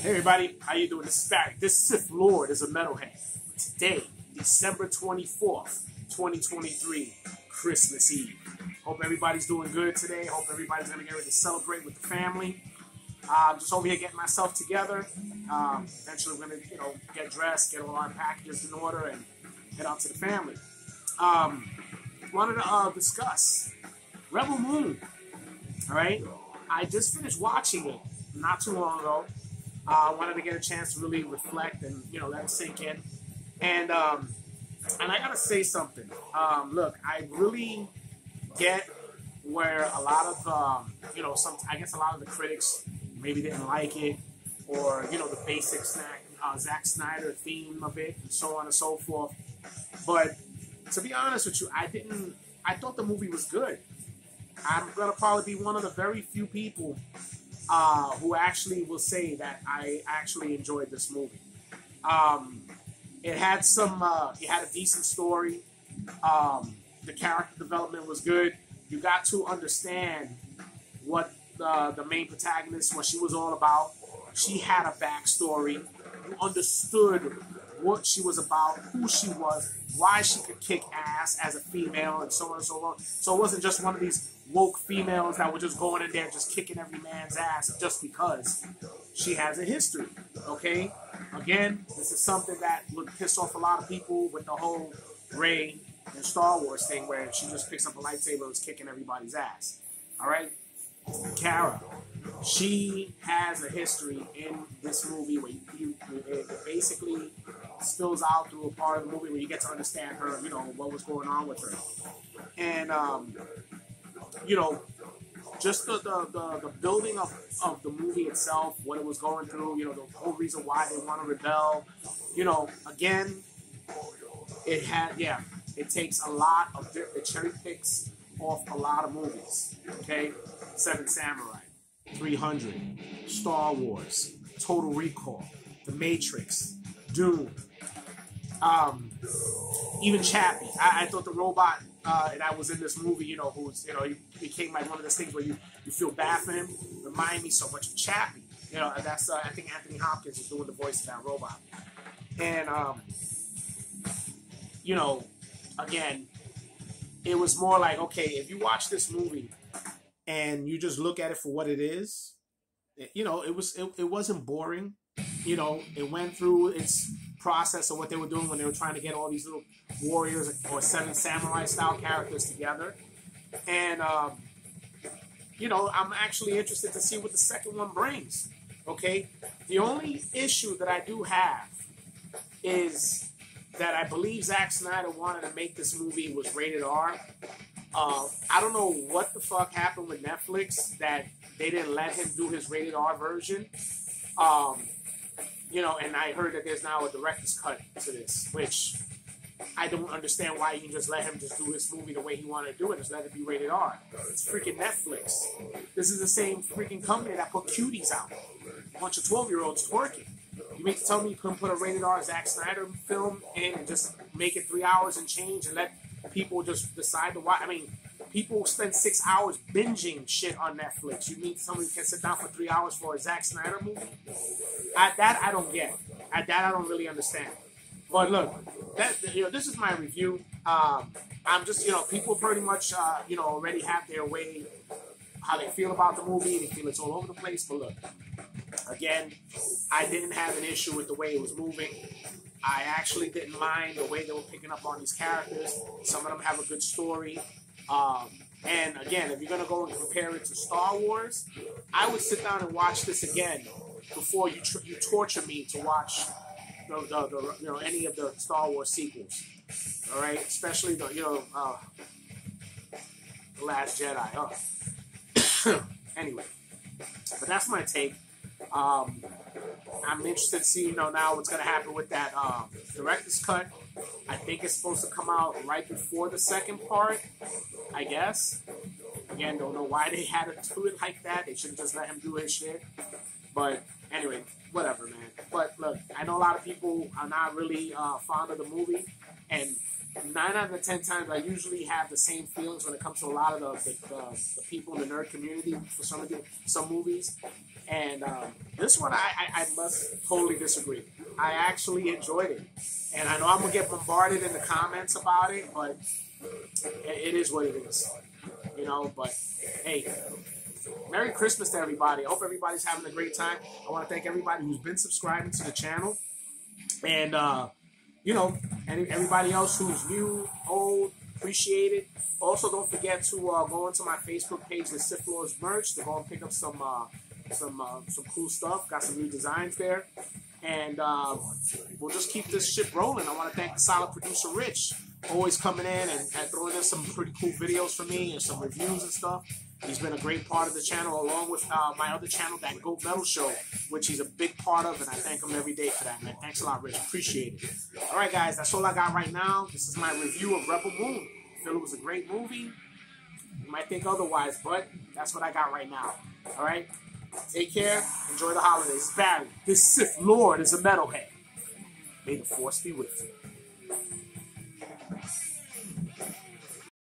Hey everybody, how you doing? This is Barry. This Sith Lord is a metalhead. Today, December 24th, 2023, Christmas Eve. Hope everybody's doing good today. Hope everybody's gonna get ready to celebrate with the family. Uh, I'm just over here getting myself together. Um, eventually, we're gonna, you know, get dressed, get all our packages in order, and head out to the family. Um, wanted to uh, discuss Rebel Moon. All right, I just finished watching it not too long ago. I uh, wanted to get a chance to really reflect and you know let it sink in. And um, and I gotta say something. Um, look, I really get where a lot of um, you know some I guess a lot of the critics maybe didn't like it or you know the basic snack, uh, Zack Snyder theme of it and so on and so forth. But to be honest with you, I didn't. I thought the movie was good. I'm gonna probably be one of the very few people uh, who actually will say that I actually enjoyed this movie. Um, it had some, uh, it had a decent story. Um, the character development was good. You got to understand what the, the main protagonist, what she was all about. She had a backstory. You understood what she was about, who she was, why she could kick ass as a female, and so on and so on. So it wasn't just one of these woke females that were just going in there just kicking every man's ass just because she has a history. Okay? Again, this is something that would piss off a lot of people with the whole Rey and Star Wars thing where she just picks up a lightsaber and is kicking everybody's ass. Alright? Kora. She has a history in this movie where you, you, it basically spills out through a part of the movie where you get to understand her, you know, what was going on with her. And um, you know, just the, the, the, the, building of, of the movie itself, what it was going through, you know, the whole reason why they want to rebel. You know, again, it had, yeah, it takes a lot of, it cherry picks off a lot of movies. Okay? Seven Samurai, 300, Star Wars, Total Recall, The Matrix, Dune, um, even Chappie. I, I thought the robot uh, that was in this movie, you know, who's, you know, he became like one of those things where you, you feel bad for him, remind me so much of Chappie. You know, that's, uh, I think Anthony Hopkins is doing the voice of that robot. And, um, you know, again, it was more like, okay, if you watch this movie and you just look at it for what it is, you know, it was, it, it wasn't boring. You know, it went through its process of what they were doing when they were trying to get all these little warriors or seven samurai style characters together. And, um, you know, I'm actually interested to see what the second one brings. Okay? The only issue that I do have is that I believe Zack Snyder wanted to make this movie was rated R. Uh, I don't know what the fuck happened with Netflix that they didn't let him do his rated R version. Um, you know, and I heard that there's now a director's cut to this, which I don't understand why you just let him just do his movie the way he wanted to do it. Just let it be rated R. It's freaking Netflix. This is the same freaking company that put Cuties out. A bunch of 12 year olds twerking. You mean to tell me you couldn't put a rated R Zack Snyder film in and just make it three hours and change and let people just decide to watch? I mean, people spend six hours binging shit on Netflix. You mean somebody can sit down for three hours for a Zack Snyder movie? I, that I don't get. I, that I don't really understand. But look, that you know, this is my review. Um, I'm just you know, people pretty much uh, you know already have their way how they feel about the movie. They feel it's all over the place. But look, again, I didn't have an issue with the way it was moving. I actually didn't mind the way they were picking up on these characters. Some of them have a good story. Um, and again, if you're gonna go and compare it to Star Wars, I would sit down and watch this again before you tr- you torture me to watch the, the, the, you know any of the Star Wars sequels. All right, especially the you know uh, the Last Jedi. Oh. anyway, but that's my take. Um, I'm interested to see you know now what's going to happen with that um, director's cut. I think it's supposed to come out right before the second part. I guess. Again, don't know why they had to do it like that. They should have just let him do his shit. But anyway, whatever, man. But look, I know a lot of people are not really uh, fond of the movie, and nine out of ten times, I usually have the same feelings when it comes to a lot of the, the, the, the people in the nerd community for some of the some movies. And um, this one, I, I, I must totally disagree. I actually enjoyed it. And I know I'm going to get bombarded in the comments about it, but it is what it is. You know, but hey, Merry Christmas to everybody. I hope everybody's having a great time. I want to thank everybody who's been subscribing to the channel. And, uh, you know, and everybody else who's new, old, appreciate it. Also, don't forget to uh, go into my Facebook page, the Sith Lords merch, to go and pick up some uh, some uh, some cool stuff. Got some new designs there, and uh, we'll just keep this ship rolling. I want to thank the solid producer Rich, always coming in and, and throwing in some pretty cool videos for me and some reviews and stuff. He's been a great part of the channel, along with uh, my other channel, that Goat Metal Show, which he's a big part of, and I thank him every day for that, man. Thanks a lot, Rich. Appreciate it. All right, guys, that's all I got right now. This is my review of Rebel Moon. I feel it was a great movie. You might think otherwise, but that's what I got right now. All right? Take care. Enjoy the holidays. Barry, this Sith Lord is a metalhead. May the Force be with you.